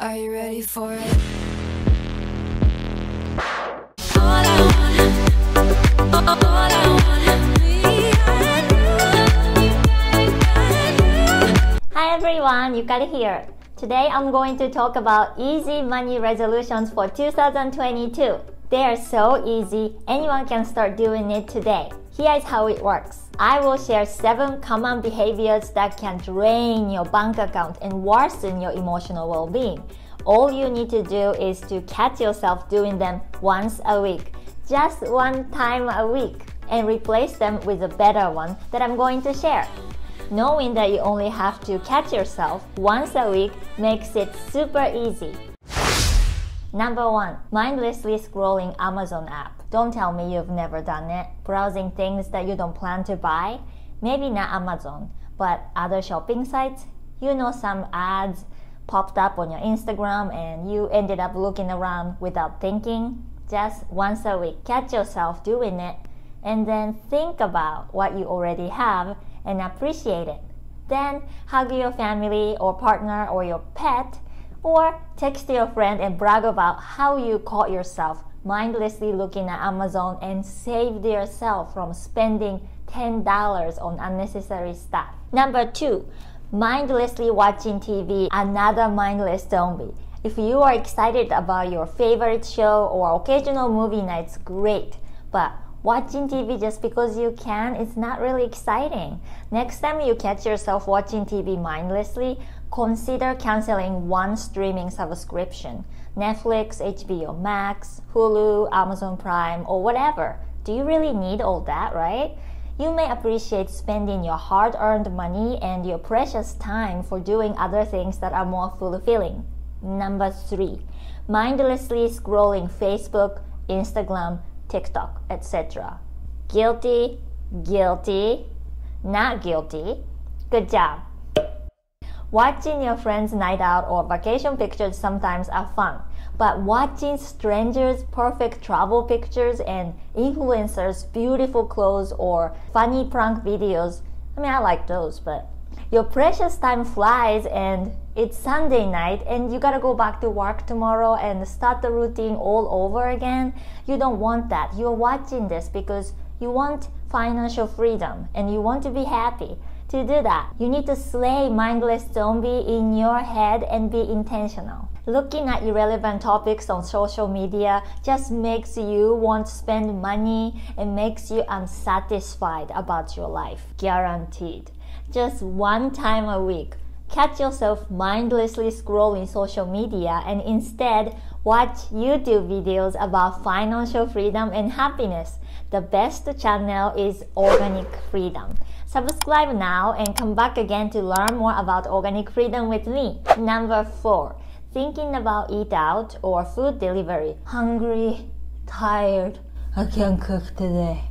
Are you ready for it? Hi everyone, it here. Today I'm going to talk about easy money resolutions for 2022. They are so easy, anyone can start doing it today. Here is how it works. I will share 7 common behaviors that can drain your bank account and worsen your emotional well being. All you need to do is to catch yourself doing them once a week, just one time a week, and replace them with a better one that I'm going to share. Knowing that you only have to catch yourself once a week makes it super easy. Number one, mindlessly scrolling Amazon app. Don't tell me you've never done it. Browsing things that you don't plan to buy. Maybe not Amazon, but other shopping sites. You know, some ads popped up on your Instagram and you ended up looking around without thinking. Just once a week, catch yourself doing it and then think about what you already have and appreciate it. Then hug your family or partner or your pet or text your friend and brag about how you caught yourself mindlessly looking at Amazon and saved yourself from spending $10 on unnecessary stuff. Number two, mindlessly watching TV, another mindless zombie. If you are excited about your favorite show or occasional movie nights, great. But watching TV just because you can is not really exciting. Next time you catch yourself watching TV mindlessly, consider canceling one streaming subscription Netflix, HBO Max, Hulu, Amazon Prime, or whatever. Do you really need all that, right? You may appreciate spending your hard earned money and your precious time for doing other things that are more fulfilling. Number three, mindlessly scrolling Facebook, Instagram, TikTok, etc. Guilty, guilty, not guilty. Good job. Watching your friends' night out or vacation pictures sometimes are fun, but watching strangers' perfect travel pictures and influencers' beautiful clothes or funny prank videos, I mean, I like those, but your precious time flies and it's Sunday night and you gotta go back to work tomorrow and start the routine all over again. You don't want that. You're watching this because you want financial freedom and you want to be happy. To do that, you need to slay mindless zombie in your head and be intentional. Looking at irrelevant topics on social media just makes you want to spend money and makes you unsatisfied about your life. Guaranteed. Just one time a week, catch yourself mindlessly scrolling social media and instead watch YouTube videos about financial freedom and happiness. The best channel is Organic Freedom. Subscribe now and come back again to learn more about organic freedom with me. Number four, thinking about eat out or food delivery. Hungry, tired, I can't cook today.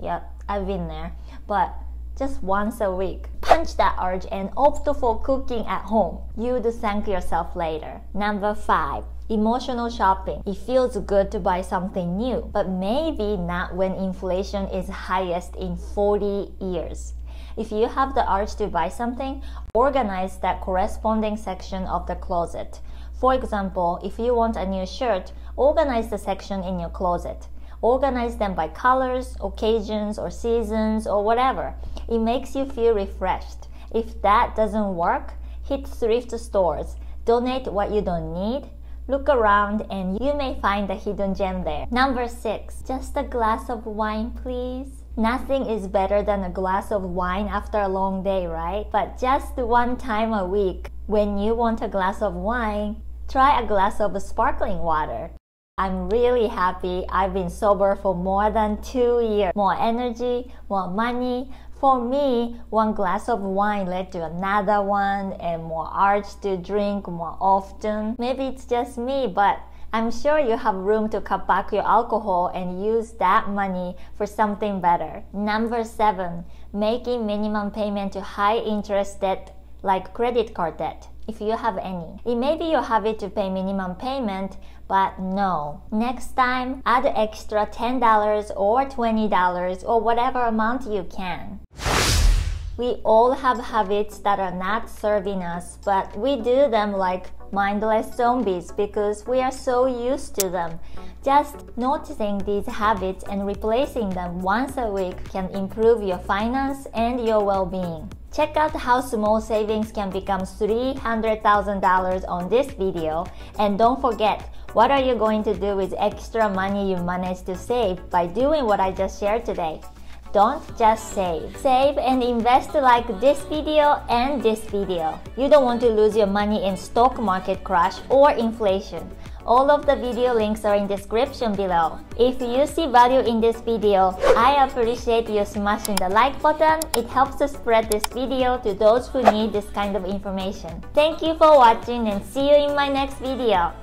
Yep, I've been there. But just once a week. Punch that urge and opt for cooking at home. You'd thank yourself later. Number five, Emotional shopping. It feels good to buy something new, but maybe not when inflation is highest in 40 years. If you have the urge to buy something, organize that corresponding section of the closet. For example, if you want a new shirt, organize the section in your closet. Organize them by colors, occasions, or seasons, or whatever. It makes you feel refreshed. If that doesn't work, hit thrift stores. Donate what you don't need Look around and you may find a hidden gem there. Number six, just a glass of wine, please. Nothing is better than a glass of wine after a long day, right? But just one time a week, when you want a glass of wine, try a glass of sparkling water. I'm really happy I've been sober for more than two years. More energy, more money, for me, one glass of wine led to another one and more urge to drink more often. Maybe it's just me, but I'm sure you have room to cut back your alcohol and use that money for something better. Number seven, making minimum payment to high interest debt like credit card debt if you have any. It may be your habit to pay minimum payment, but no. Next time, add extra $10 or $20 or whatever amount you can. We all have habits that are not serving us, but we do them like mindless zombies because we are so used to them. Just noticing these habits and replacing them once a week can improve your finance and your well being. Check out how small savings can become $300,000 on this video and don't forget what are you going to do with extra money you managed to save by doing what I just shared today. Don't just save. Save and invest like this video and this video. You don't want to lose your money in stock market crash or inflation. All of the video links are in description below. If you see value in this video, I appreciate you smashing the like button. It helps to spread this video to those who need this kind of information. Thank you for watching and see you in my next video.